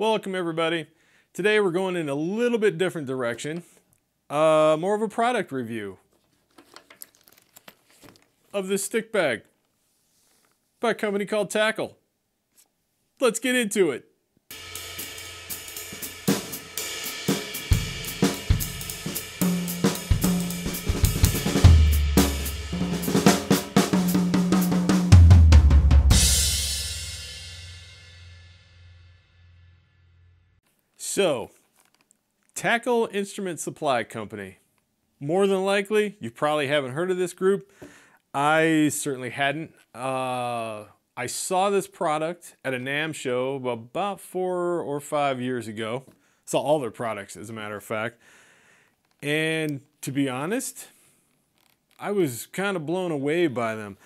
Welcome everybody. Today we're going in a little bit different direction. Uh, more of a product review of this stick bag by a company called Tackle. Let's get into it. So, Tackle Instrument Supply Company. More than likely, you probably haven't heard of this group. I certainly hadn't. Uh, I saw this product at a NAMM show about four or five years ago. Saw all their products, as a matter of fact. And to be honest, I was kind of blown away by them.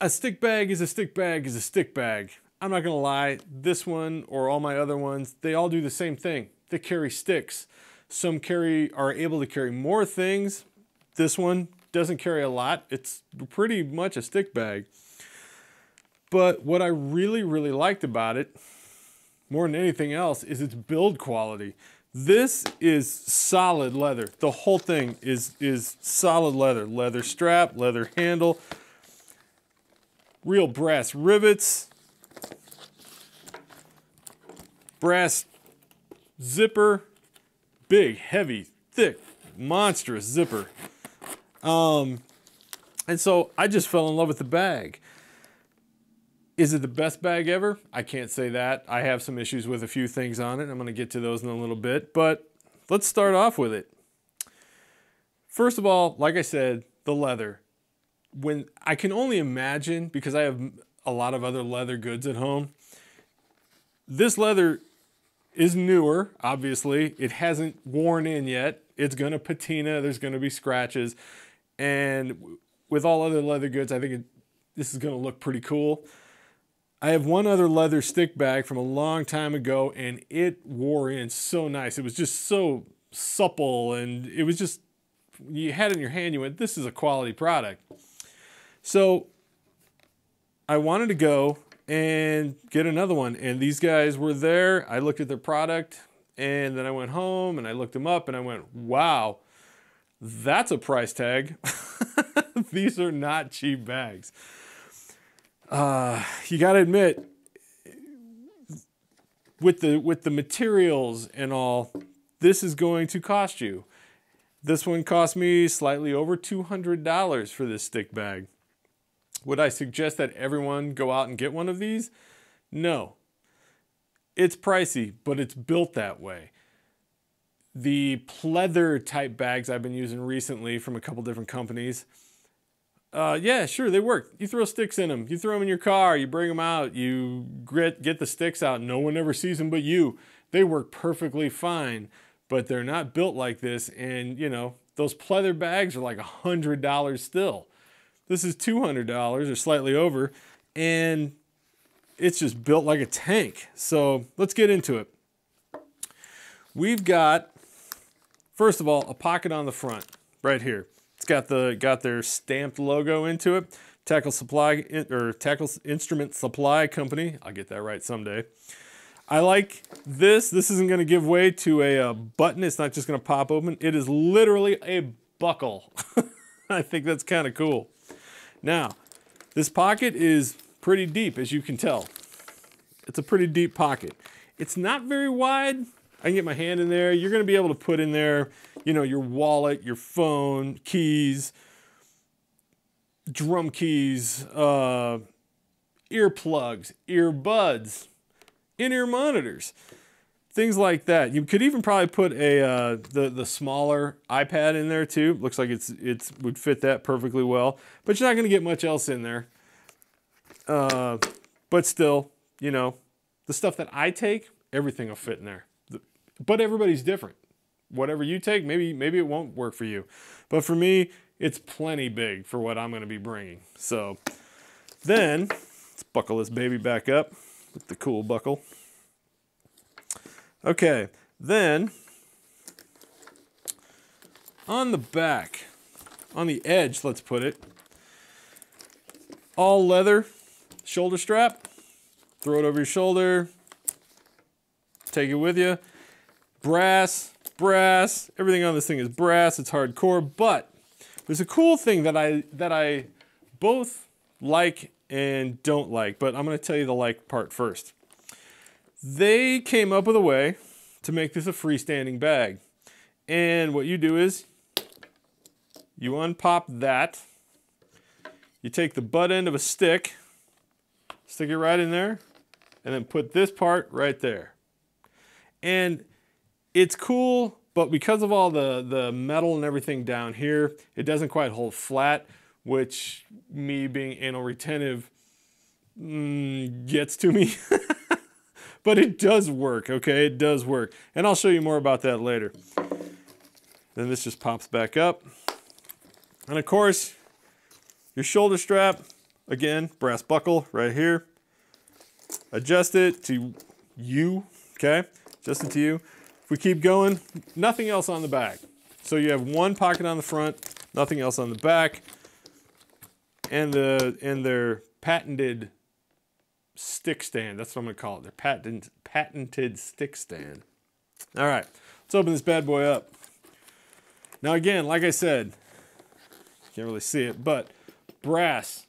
A stick bag is a stick bag is a stick bag. I'm not gonna lie, this one or all my other ones, they all do the same thing. They carry sticks. Some carry are able to carry more things. This one doesn't carry a lot. It's pretty much a stick bag. But what I really, really liked about it, more than anything else, is its build quality. This is solid leather. The whole thing is, is solid leather. Leather strap, leather handle, real brass rivets, brass zipper, big, heavy, thick, monstrous zipper. Um, and so I just fell in love with the bag. Is it the best bag ever? I can't say that. I have some issues with a few things on it. I'm going to get to those in a little bit, but let's start off with it. First of all, like I said, the leather. When I can only imagine because I have a lot of other leather goods at home. This leather is newer, obviously. It hasn't worn in yet. It's going to patina. There's going to be scratches. And with all other leather goods, I think it, this is going to look pretty cool. I have one other leather stick bag from a long time ago, and it wore in so nice. It was just so supple, and it was just, you had it in your hand, you went, this is a quality product. So I wanted to go and get another one. And these guys were there. I looked at their product and then I went home and I looked them up and I went, wow, that's a price tag. these are not cheap bags. Uh, you got to admit, with the with the materials and all, this is going to cost you. This one cost me slightly over $200 for this stick bag. Would I suggest that everyone go out and get one of these? No. It's pricey, but it's built that way. The pleather type bags I've been using recently from a couple different companies, uh, yeah, sure, they work. You throw sticks in them, you throw them in your car, you bring them out, you get, get the sticks out, no one ever sees them but you. They work perfectly fine, but they're not built like this. And, you know, those pleather bags are like a $100 still. This is $200 or slightly over, and it's just built like a tank. So let's get into it. We've got, first of all, a pocket on the front right here. It's got the got their stamped logo into it. Tackle Supply or Tackle Instrument Supply Company. I'll get that right someday. I like this. This isn't going to give way to a, a button. It's not just going to pop open. It is literally a buckle. I think that's kind of cool. Now, this pocket is pretty deep, as you can tell. It's a pretty deep pocket. It's not very wide. I can get my hand in there. You're gonna be able to put in there, you know, your wallet, your phone, keys, drum keys, uh, earplugs, earbuds, in-ear monitors things like that. You could even probably put a uh, the the smaller iPad in there too. Looks like it's it's would fit that perfectly well. But you're not going to get much else in there. Uh, but still, you know, the stuff that I take, everything will fit in there. But everybody's different. Whatever you take, maybe maybe it won't work for you. But for me, it's plenty big for what I'm going to be bringing. So then, let's buckle this baby back up with the cool buckle. Okay, then on the back, on the edge, let's put it, all leather shoulder strap. Throw it over your shoulder, take it with you. Brass, brass, everything on this thing is brass, it's hardcore, but there's a cool thing that I, that I both like and don't like, but I'm gonna tell you the like part first. They came up with a way to make this a freestanding bag. And what you do is you unpop that, you take the butt end of a stick, stick it right in there, and then put this part right there. And it's cool, but because of all the, the metal and everything down here, it doesn't quite hold flat, which me being anal retentive mm, gets to me. but it does work, okay? It does work. And I'll show you more about that later. Then this just pops back up. And of course, your shoulder strap, again, brass buckle right here. Adjust it to you, okay? Adjust it to you. If we keep going, nothing else on the back. So you have one pocket on the front, nothing else on the back. And the and their patented stick stand. That's what I'm gonna call it. Their patent, patented stick stand. All right, let's open this bad boy up. Now again, like I said, can't really see it, but brass,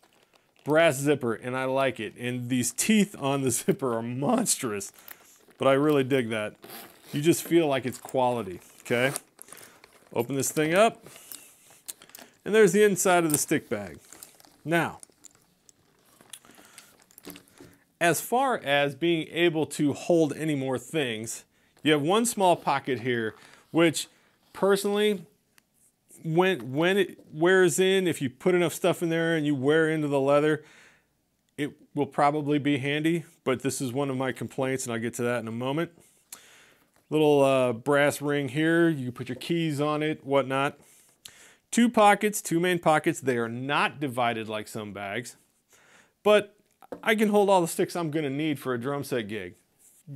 brass zipper, and I like it. And these teeth on the zipper are monstrous, but I really dig that. You just feel like it's quality, okay? Open this thing up, and there's the inside of the stick bag. Now, as far as being able to hold any more things, you have one small pocket here, which personally, when, when it wears in, if you put enough stuff in there and you wear into the leather, it will probably be handy, but this is one of my complaints and I'll get to that in a moment. Little uh, brass ring here, you can put your keys on it, whatnot. Two pockets, two main pockets. They are not divided like some bags, but I can hold all the sticks I'm going to need for a drum set gig.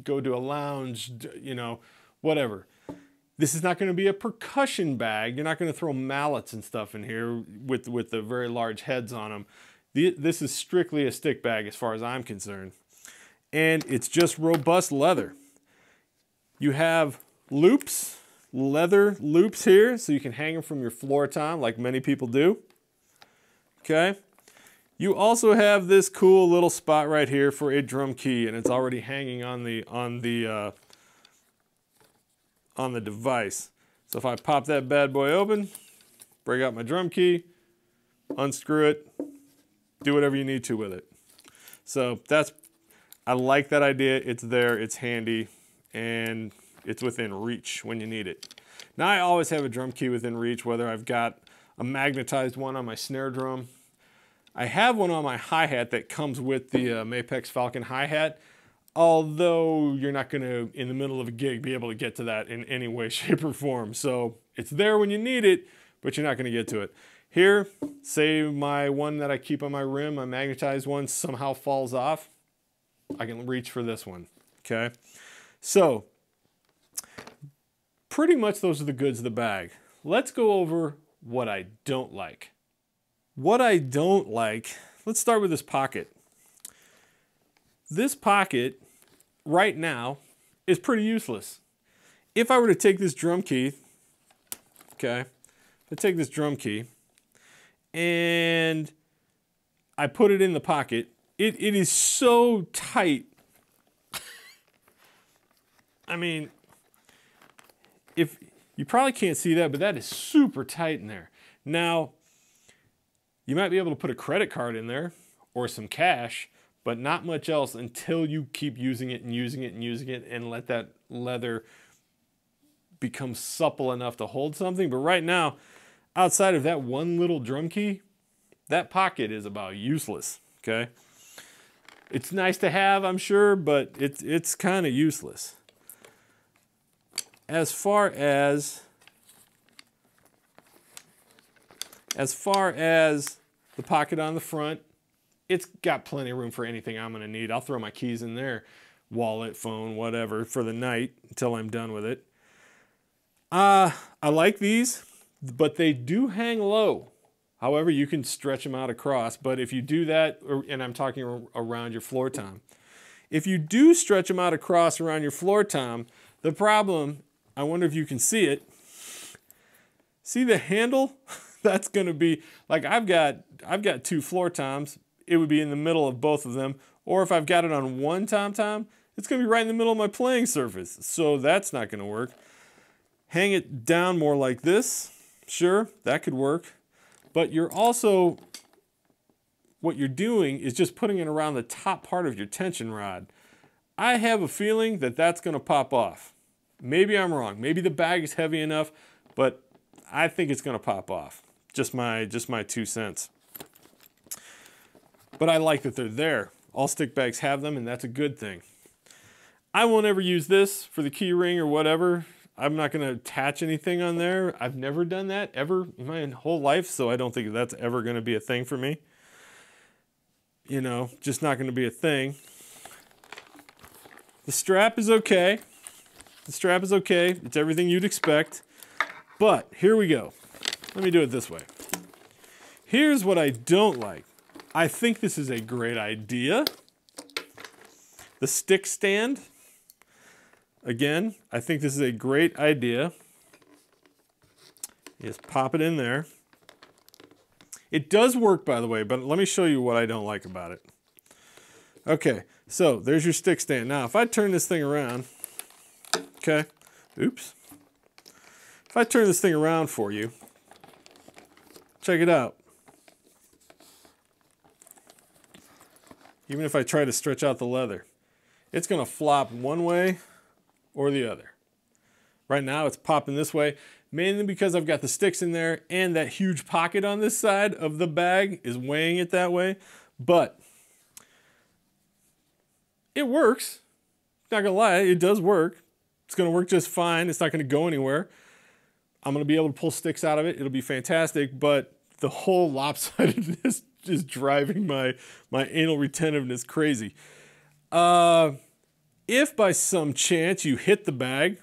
Go to a lounge, you know, whatever. This is not going to be a percussion bag. You're not going to throw mallets and stuff in here with, with the very large heads on them. The, this is strictly a stick bag as far as I'm concerned. And it's just robust leather. You have loops, leather loops here, so you can hang them from your floor tom like many people do. Okay. You also have this cool little spot right here for a drum key, and it's already hanging on the on the uh, on the device. So if I pop that bad boy open, break out my drum key, unscrew it, do whatever you need to with it. So that's I like that idea. It's there, it's handy, and it's within reach when you need it. Now I always have a drum key within reach, whether I've got a magnetized one on my snare drum I have one on my hi-hat that comes with the uh, Mapex Falcon hi-hat, although you're not going to, in the middle of a gig, be able to get to that in any way, shape, or form. So it's there when you need it, but you're not going to get to it. Here, say my one that I keep on my rim, my magnetized one, somehow falls off, I can reach for this one, okay? So, pretty much those are the goods of the bag. Let's go over what I don't like. What I don't like, let's start with this pocket. This pocket right now is pretty useless. If I were to take this drum key, okay, I take this drum key and I put it in the pocket, it, it is so tight. I mean, if you probably can't see that, but that is super tight in there. Now, you might be able to put a credit card in there or some cash, but not much else until you keep using it and using it and using it and let that leather become supple enough to hold something. But right now, outside of that one little drum key, that pocket is about useless, okay? It's nice to have, I'm sure, but it's, it's kind of useless. As far as As far as the pocket on the front, it's got plenty of room for anything I'm gonna need. I'll throw my keys in there, wallet, phone, whatever, for the night until I'm done with it. Uh, I like these, but they do hang low. However, you can stretch them out across, but if you do that, and I'm talking around your floor tom, If you do stretch them out across around your floor tom, the problem, I wonder if you can see it. See the handle? That's going to be like I've got I've got two floor toms. It would be in the middle of both of them. Or if I've got it on one tom tom, it's going to be right in the middle of my playing surface. So that's not going to work. Hang it down more like this. Sure, that could work. But you're also what you're doing is just putting it around the top part of your tension rod. I have a feeling that that's going to pop off. Maybe I'm wrong. Maybe the bag is heavy enough, but I think it's going to pop off. Just my just my two cents. But I like that they're there. All stick bags have them, and that's a good thing. I won't ever use this for the key ring or whatever. I'm not going to attach anything on there. I've never done that ever in my whole life, so I don't think that's ever going to be a thing for me you know, just not going to be a thing. The strap is okay. The strap is okay. It's everything you'd expect. But here we go. Let me do it this way. Here's what I don't like. I think this is a great idea. The stick stand. Again, I think this is a great idea. just pop it in there. It does work, by the way, but let me show you what I don't like about it. Okay, so there's your stick stand. Now, if I turn this thing around, okay, oops. If I turn this thing around for you, check it out. Even if I try to stretch out the leather, it's gonna flop one way or the other. Right now it's popping this way mainly because I've got the sticks in there and that huge pocket on this side of the bag is weighing it that way. But it works. Not gonna lie, it does work. It's gonna work just fine. It's not gonna go anywhere. I'm gonna be able to pull sticks out of it. It'll be fantastic, but the whole lopsidedness is driving my, my anal retentiveness crazy. Uh, if by some chance you hit the bag,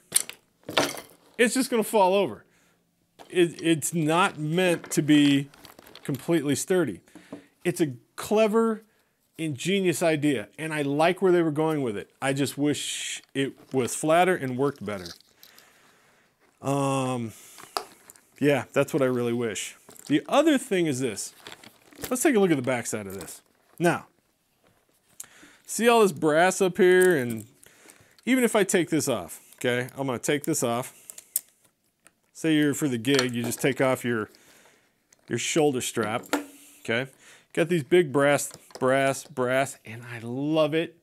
it's just going to fall over. It, it's not meant to be completely sturdy. It's a clever, ingenious idea, and I like where they were going with it. I just wish it was flatter and worked better. Um, yeah, that's what I really wish. The other thing is this. Let's take a look at the backside of this. Now, see all this brass up here, and even if I take this off, okay, I'm to take this off say you're for the gig, you just take off your your shoulder strap. Okay, got these big brass, brass, brass, and I love it.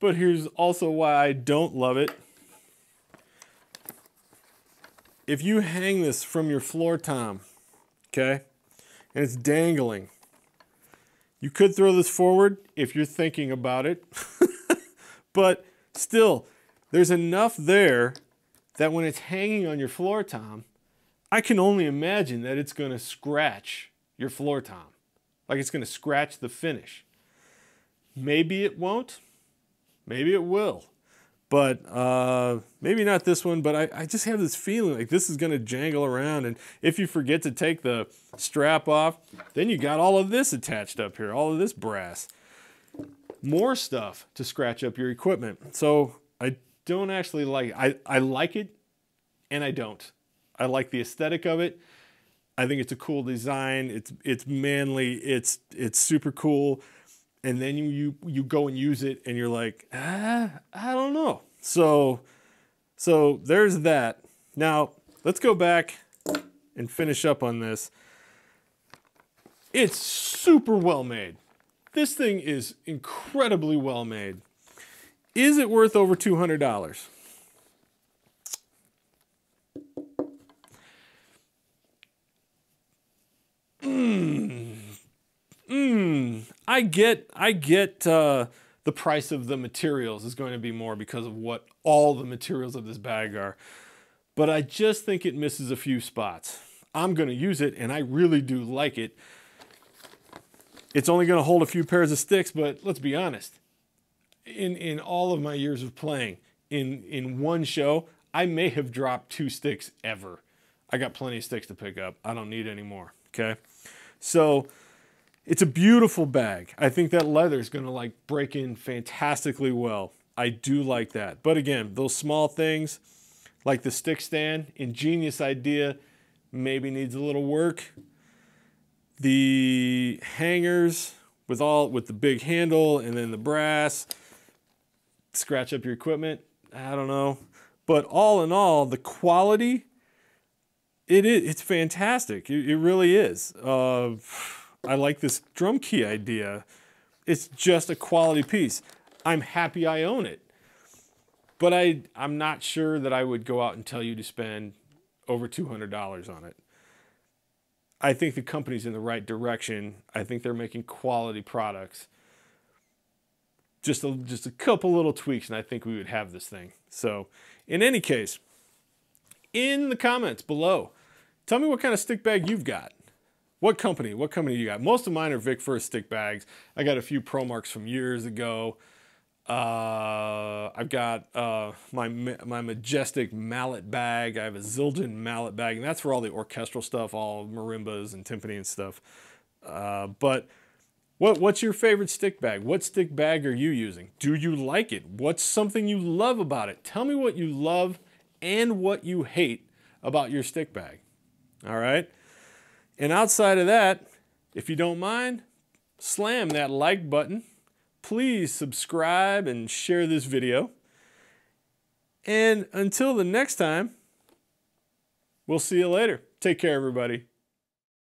But here's also why I don't love it. If you hang this from your floor tom, okay, and it's dangling, you could throw this forward if you're thinking about it. but still, there's enough there that when it's hanging on your floor tom, I can only imagine that it's going to scratch your floor tom. Like it's going to scratch the finish. Maybe it won't. Maybe it will. But uh, maybe not this one, but I, I just have this feeling like this is going to jangle around. And if you forget to take the strap off, then you got all of this attached up here, all of this brass. More stuff to scratch up your equipment. So I don't actually like I, I like it and I don't. I like the aesthetic of it. I think it's a cool design. It's it's manly. It's it's super cool. And then you you you go and use it and you're like, ah, I don't know. So so there's that. Now, let's go back and finish up on this. It's super well made. This thing is incredibly well made. Is it worth over $200? Mmm. Mmm. I get, I get uh, the price of the materials is going to be more because of what all the materials of this bag are. But I just think it misses a few spots. I'm going to use it and I really do like it. It's only going to hold a few pairs of sticks, but let's be honest in in all of my years of playing in in one show i may have dropped two sticks ever i got plenty of sticks to pick up i don't need any more okay so It's a beautiful bag. I think that leather is going to like break in fantastically well. I do like that. But again, those small things like the stick stand, ingenious idea, maybe needs a little work. The hangers with all with the big handle and then the brass scratch up your equipment. I don't know. But all in all, the quality it is it's fantastic. It, it really is. Uh, I like this drum key idea. It's just a quality piece. I'm happy I own it. But I, I'm not sure that I would go out and tell you to spend over $200 on it. I think the company's in the right direction. I think they're making quality products. Just a, just a couple little tweaks, and I think we would have this thing. So, in any case, in the comments below, tell me what kind of stick bag you've got. What company? What company do you got? Most of mine are Vic Firth stick bags. I got a few Promarks from years ago. Uh, I've got uh, my my majestic mallet bag. I have a Zildjian mallet bag, and that's for all the orchestral stuff, all marimbas and timpani and stuff. Uh, but what what's your favorite stick bag? What stick bag are you using? Do you like it? What's something you love about it? Tell me what you love and what you hate about your stick bag. All right. And outside of that, if you don't mind, slam that like button please subscribe and share this video. And until the next time, we'll see you later. Take care, everybody.